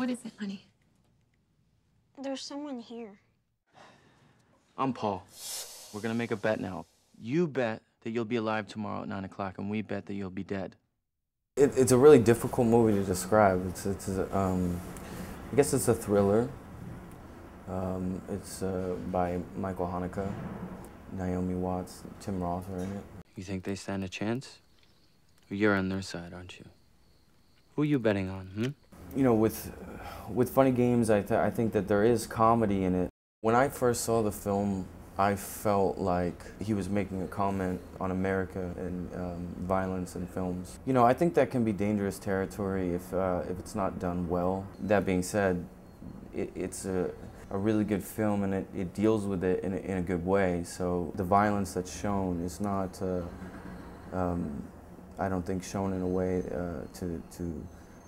What is it, honey? There's someone here. I'm Paul. We're gonna make a bet now. You bet that you'll be alive tomorrow at 9 o'clock, and we bet that you'll be dead. It, it's a really difficult movie to describe. It's, it's um, I guess it's a thriller. Um, it's uh, by Michael Haneke, Naomi Watts, Tim Roth are in it. You think they stand a chance? You're on their side, aren't you? Who are you betting on, hmm? You know, with, with Funny Games, I, th I think that there is comedy in it. When I first saw the film, I felt like he was making a comment on America and um, violence in films. You know, I think that can be dangerous territory if, uh, if it's not done well. That being said, it, it's a, a really good film and it, it deals with it in a, in a good way. So the violence that's shown is not, uh, um, I don't think, shown in a way uh, to, to,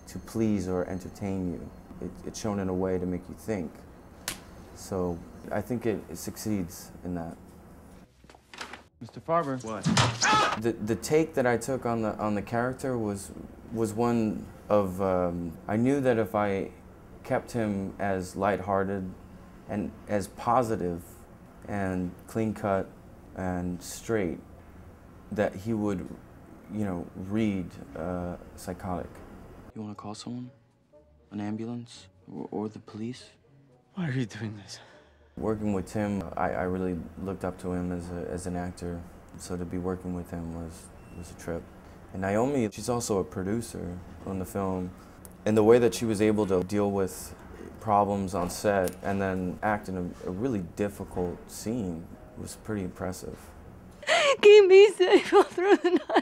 to please or entertain you. It, it's shown in a way to make you think. So I think it, it succeeds in that. Mr. Farber. What? The, the take that I took on the, on the character was, was one of, um, I knew that if I kept him as lighthearted and as positive and clean cut and straight, that he would, you know, read uh, psychotic. You wanna call someone? An ambulance? Or, or the police? Why are you doing this? Working with Tim, I, I really looked up to him as, a, as an actor, so to be working with him was, was a trip. And Naomi, she's also a producer on the film, and the way that she was able to deal with problems on set and then act in a, a really difficult scene was pretty impressive. Keep me safe all through the night.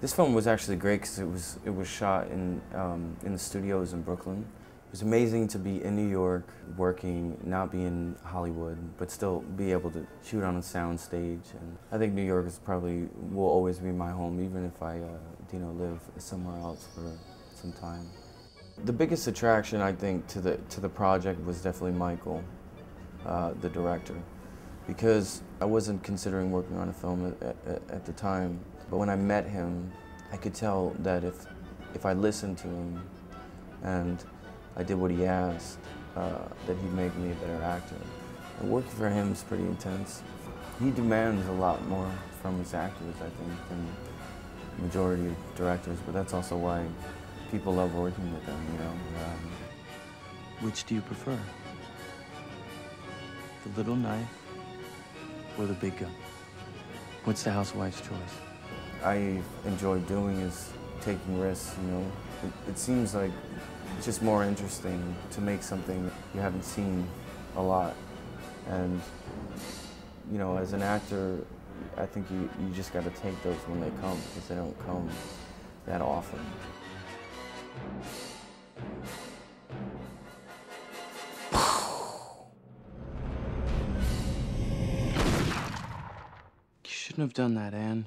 This film was actually great because it was, it was shot in, um, in the studios in Brooklyn. It was amazing to be in New York, working, not be in Hollywood, but still be able to shoot on a sound stage. And I think New York is probably, will always be my home, even if I, uh, you know, live somewhere else for some time. The biggest attraction, I think, to the, to the project was definitely Michael, uh, the director, because I wasn't considering working on a film at, at, at the time. But when I met him, I could tell that if, if I listened to him and I did what he asked, uh, that he'd make me a better actor. And working for him is pretty intense. He demands a lot more from his actors, I think, than the majority of directors, but that's also why people love working with him, you know. Um, Which do you prefer? The little knife or the big gun? What's the housewife's choice? I enjoy doing is taking risks, you know. It, it seems like it's just more interesting to make something you haven't seen a lot. And, you know, as an actor, I think you, you just got to take those when they come because they don't come that often. Shouldn't have done that, Anne.